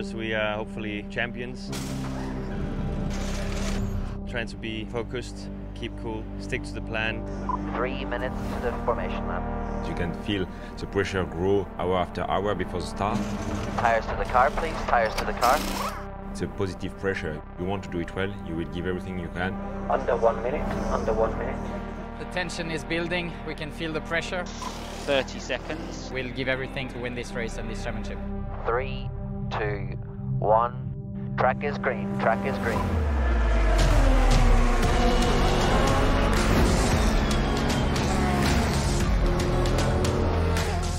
hours we are hopefully champions. Trying to be focused, keep cool, stick to the plan. Three minutes to the formation lap. You can feel the pressure grow hour after hour before the start. Tires to the car, please. Tires to the car. It's a positive pressure. You want to do it well, you will give everything you can. Under one minute. Under one minute. The tension is building. We can feel the pressure. 30 seconds. We'll give everything to win this race and this championship. Three, two, one. Track is green. Track is green.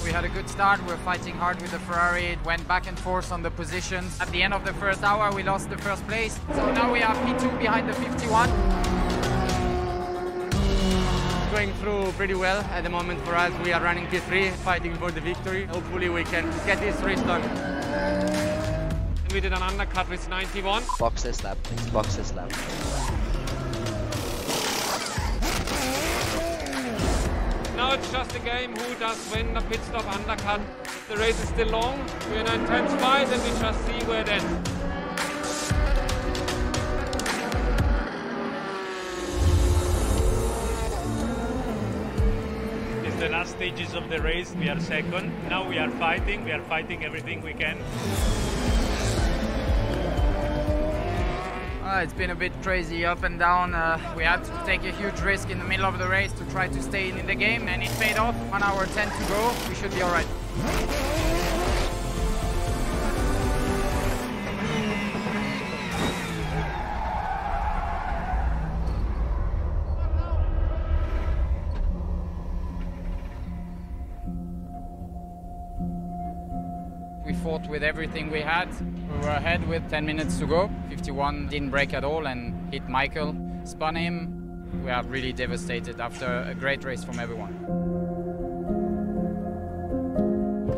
We had a good start. We are fighting hard with the Ferrari. It went back and forth on the positions. At the end of the first hour, we lost the first place. So now we are P2 behind the 51. Going through pretty well at the moment for us. We are running P3, fighting for the victory. Hopefully we can get this race done. We did an undercut with 91. Box this lap, please. Box this lap. Now it's just a game who does win the pit stop undercut. The race is still long. We're in an intense fight and we just see where it ends. It's the last stages of the race. We are second. Now we are fighting. We are fighting everything we can. It's been a bit crazy up and down. Uh, we had to take a huge risk in the middle of the race to try to stay in the game, and it paid off. One hour 10 to go. We should be all We fought with everything we had. We were ahead with 10 minutes to go. 51 didn't brake at all and hit Michael, spun him. We are really devastated after a great race from everyone.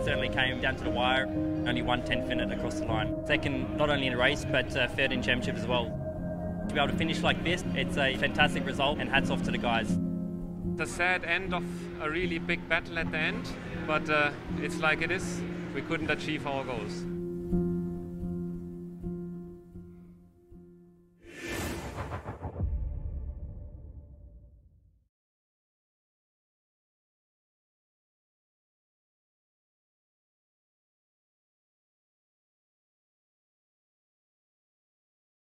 Certainly came down to the wire. Only one tenth minute across the line. Second, not only in the race, but uh, third in championship as well. To be able to finish like this, it's a fantastic result, and hats off to the guys. The sad end of a really big battle at the end, but uh, it's like it is. We couldn't achieve our goals.